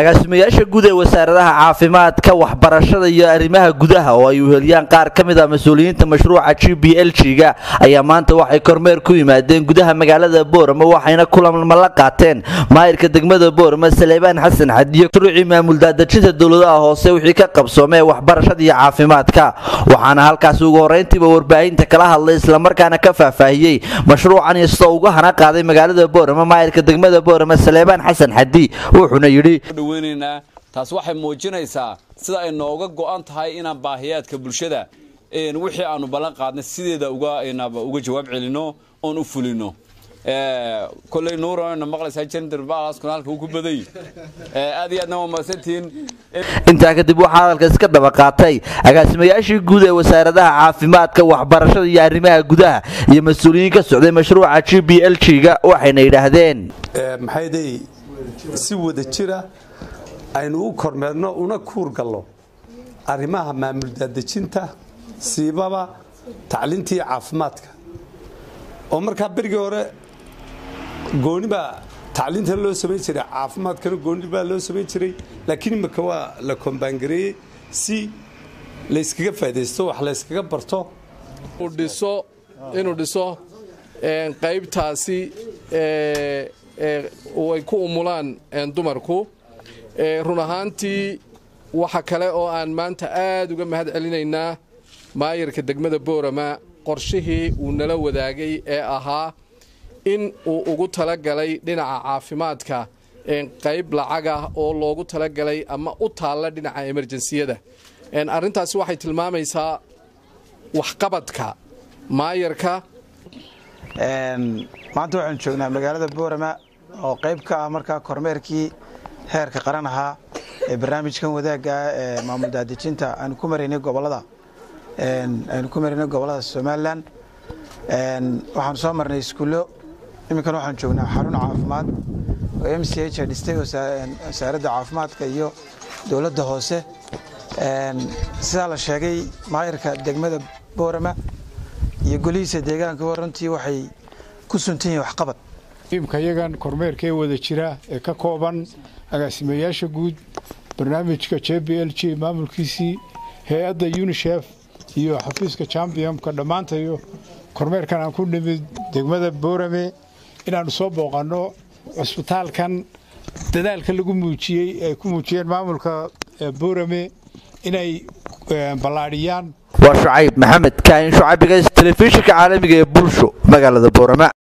agaasimayaasha guud ee wasaaradaha caafimaadka waxbarashada iyo arrimaha gudaha oo ay uheliyaan qaar ka mid a mas'uuliyiinta mashruuca g b l g-ga ayaa maanta waxay kormeer ku yimaadeen gudaha magaalada boorama waxayna kulanma la qaateen maayirka degmada boorama saleebaan xasan xadiyo mashruucii maamul daadejinta dowladaha hoose wixii ka qabsoomee waxbarashada iyo caafimaadka. Waxaana halkaasi ugu horrayntiiba warbaahinta kala hadlay islamarkaana ka faahfaahiyey mashruucan iyo sidoo uga hana qaaday magaalada boorama maayirka degmada boorama saleebaan xasan xadi wuxuuna yidhi dhaweynaynaa taas waxay muujinaysaa sida ay nooga go'an tahay inaan baahiyaadka bulshada wixii aanu ballan qaadnay sideeda uga jawaab celino oon u fulino. Koley nuurana maqlaysaa jender baalaskuna halka uu ku baday. Aad iyo aadna waa mahadsantihiin intaa kadib waxaa hadalka iska daba qaatay agaasimayaashii guud ee wasaaradaha caafimaadka waxbarashada iyo arrimaha gudaha iyo mas'uuliyiin ka socday mashruuca g b l g-ga waxayna yidhaahdeen. Maxayday si wada jira aynu u kormeerno una kuur gallo. Arrimaha maamul daadejinta siibaba tacliinta caafimaadka. Oo markaa berigii hore gooni baa tacliinta loo samayn jiray caafimaadkana gooni baa loo samayn jiray. Laakiin imika waa la kombaangareeyey si layskaga faa'idaysto wax layskaga barto. Dhiso inuu dhiso qaybtaasi ay ku umulaan dumarku run ahaantii waxa kale oo aan maanta aad uga mahad celinaynaa maayarka degmada boorama qorshihii uu nala wadaagay ee ahaa in uu ugu talagalay dhinaca caafimaadka qayb lacagah oo loogu talagalay ama u taalla dhinaca emerjensiyada arrintaasi waxay tilmaamaysaa waxqabadka maayarka maanta waxaanu joognaa magaalada boorama oo qayb ka ah markaa kormeerkii heerka qaran ahaa ee barnaamijkan wadaagga ee maamul daadejinta aanu ku maraynay gobollada aynu ku maraynay gobollada somalilan waxaanu soo marnay iskuullo. Iminkana waxaanu joognaa xarun caafimaad oo m c h ay dhistay wasaaradda caafimaadka iyo dowladda hoose. Sidaa la sheegay maayarka degmada boorama iyo golihiisa deegaanka runtii waxay ku suntan yihiin waxqabad imka iyagan kormeerkee wada jira ee ka kooban agaasimayaasha guud barnaamijka j b l g maamulkiisii hay'adda unisef iyo xafiiska chambionka dhammaantayo kormeerkan aan ku nimid degmada boorame. Inaannu soo booqanno cusbitaalkan dadaalka lagu muujiyey ay ku muujiyeen maamulka boorame inay ballaadhiyaan. Waa shucayb maxamed kaahin shucaybigays telefishinka caalamiga ee bulsho magaalada boorama